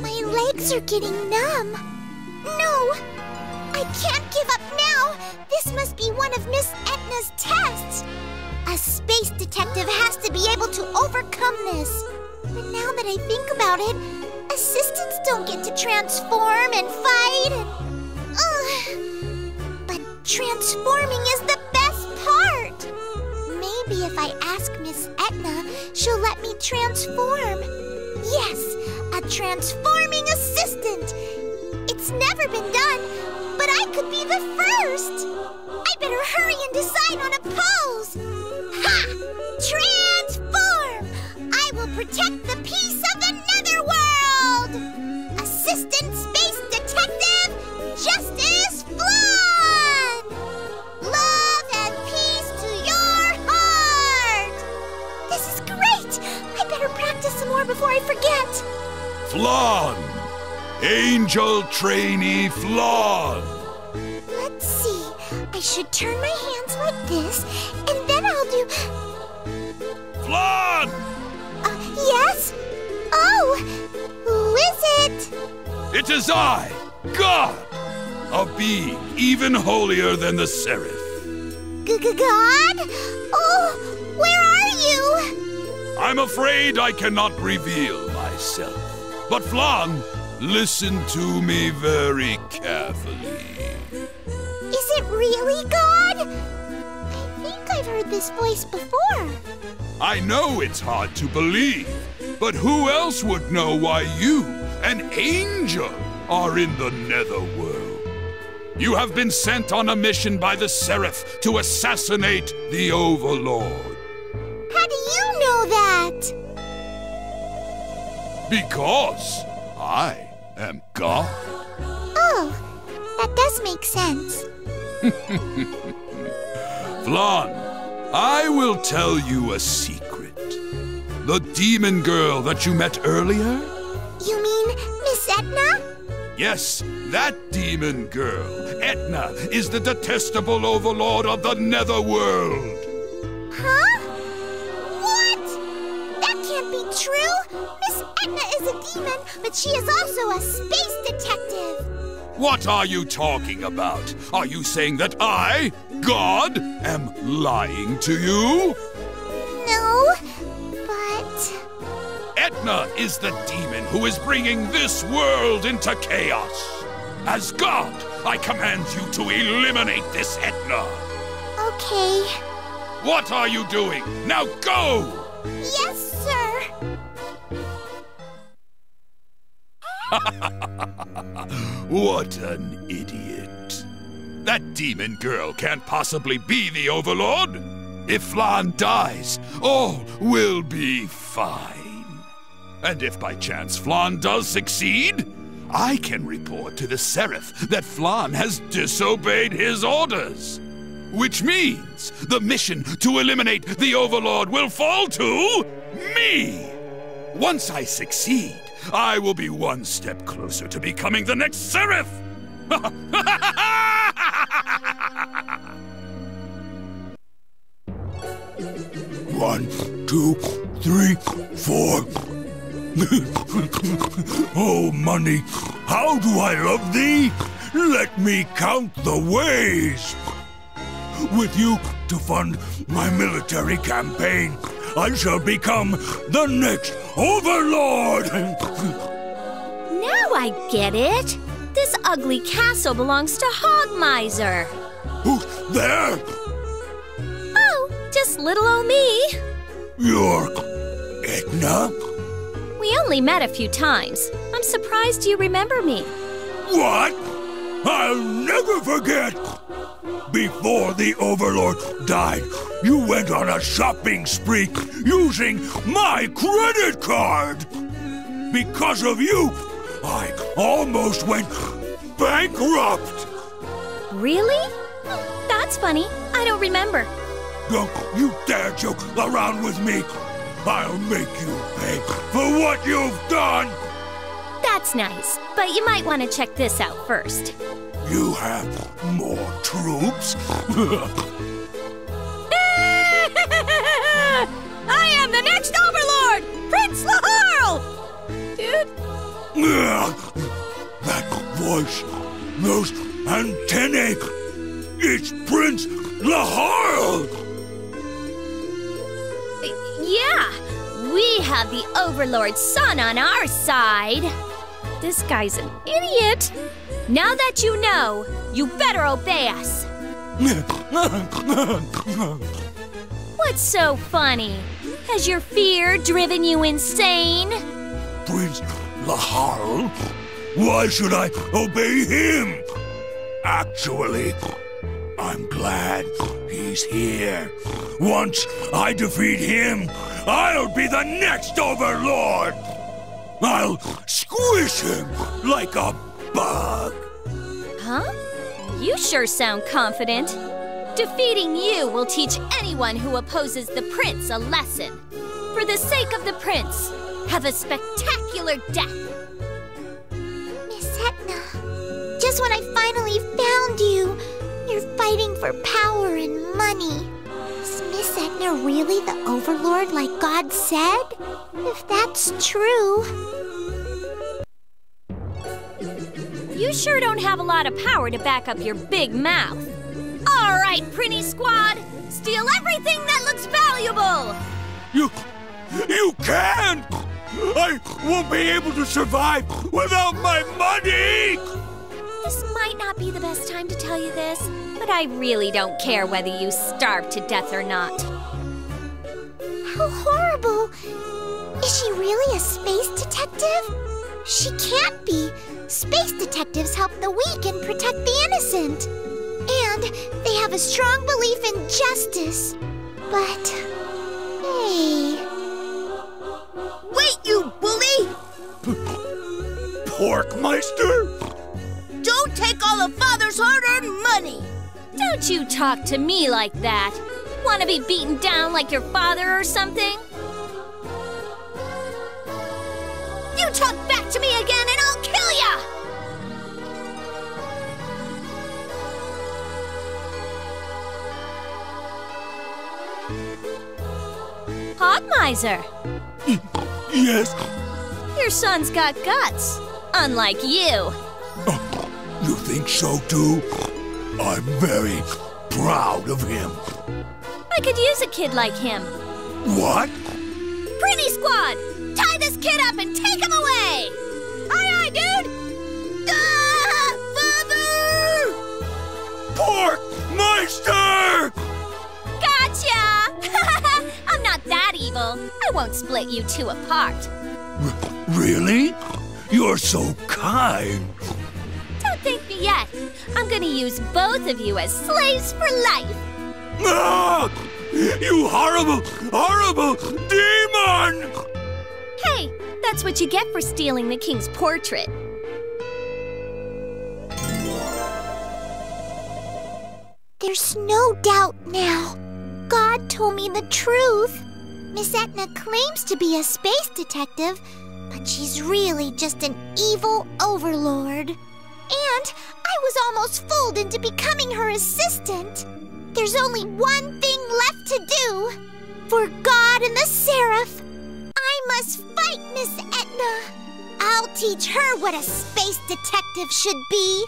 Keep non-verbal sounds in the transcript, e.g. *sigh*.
My legs are getting numb. No! I can't give up now! This must be one of Miss Etna's tests! A space detective has to be able to overcome this. But now that I think about it, assistants don't get to transform and fight. Ugh. But transforming is the best part! Maybe if I ask Miss Etna, she'll let me transform. Yes, a transforming assistant! It's never been done, but I could be the first! I better hurry and decide on a pose! Ha! Transform! I will protect the peace of the netherworld! Assistant Space Detective before I forget. Flonne! Angel trainee Flonne! Let's see. I should turn my hands like this, and then I'll do. Flonne! Uh, yes? Oh! Who is it? It is I, God! A being even holier than the Seraph. G-g-God? Oh, where are you? I'm afraid I cannot reveal myself. But Flonne, listen to me very carefully. Is it really God? I think I've heard this voice before. I know it's hard to believe, but who else would know why you, an angel, are in the netherworld? You have been sent on a mission by the Seraph to assassinate the Overlord. That? Because I am God. Oh, that does make sense. *laughs* Flonne, I will tell you a secret. The demon girl that you met earlier? You mean Miss Etna? Yes, that demon girl, Etna, is the detestable overlord of the netherworld. Huh? Can't be true. Miss Etna is a demon, but she is also a space detective. What are you talking about? Are you saying that I, God, am lying to you? No, but. Etna is the demon who is bringing this world into chaos. As God, I command you to eliminate this Etna. Okay. What are you doing? Now go! Yes, *laughs* What an idiot. That demon girl can't possibly be the Overlord. If Flonne dies, all will be fine. And if by chance Flonne does succeed, I can report to the Seraph that Flonne has disobeyed his orders. Which means the mission to eliminate the Overlord will fall to me. Once I succeed, I will be one step closer to becoming the next Seraph. *laughs* One, two, three, four. *laughs* oh, money, how do I love thee? Let me count the ways. With you to fund my military campaign, I shall become the next Overlord. Now I get it. This ugly castle belongs to Hogmiser. Who's there? Oh, just little old me. You're Etna? We only met a few times. I'm surprised you remember me. What? I'll never forget! Before the Overlord died, you went on a shopping spree using my credit card! Because of you, I almost went bankrupt! Really? That's funny. I don't remember. Don't you dare joke around with me! I'll make you pay for what you've done! That's nice, but you might want to check this out first. You have more troops? *laughs* I am the next overlord, Prince Laharl! Dude? *laughs* That voice, those antennae, it's Prince Laharl! Yeah, we have the Overlord's son on our side. This guy's an idiot. Now that you know, you better obey us. What's so funny? Has your fear driven you insane? Prince Laharl? Why should I obey him? Actually, I'm glad he's here. Once I defeat him, I'll be the next Overlord! I'll squish him like a bug! Huh? You sure sound confident. Defeating you will teach anyone who opposes the prince a lesson. For the sake of the prince, have a spectacular death. Miss Etna, just when I finally found you, you're fighting for power and money. Is Miss Etna really the Overlord like God said? If that's true. You sure don't have a lot of power to back up your big mouth. All right, Prinny Squad, steal everything that looks valuable. You. you can't! I won't be able to survive without my money! This might not be the best time to tell you this, but I really don't care whether you starve to death or not. How horrible! Is she really a space detective? She can't be. Space detectives help the weak and protect the innocent. And they have a strong belief in justice. But. Hey. Wait, you bully! Porkmeister? Don't take all of Father's hard earned money! Don't you talk to me like that. Want to be beaten down like your father or something? You talk back to me again and I'll kill ya! Hog Miser, Yes. your son's got guts, unlike you. Oh, you think so too? I'm very proud of him. I could use a kid like him. What? Prinny Squad, tie this kid up and take him away! Aye, aye, dude! Ah! Father! Porkmeister! Gotcha! *laughs* I'm not that evil. I won't split you two apart. R- really? You're so kind. I'm gonna use both of you as slaves for life. Ah! You horrible, horrible demon! Hey, that's what you get for stealing the king's portrait. There's no doubt now. God told me the truth. Miss Etna claims to be a space detective, but she's really just an evil overlord. And I was almost fooled into becoming her assistant. There's only one thing left to do. For God and the Seraph, I must fight Miss Etna. I'll teach her what a space detective should be.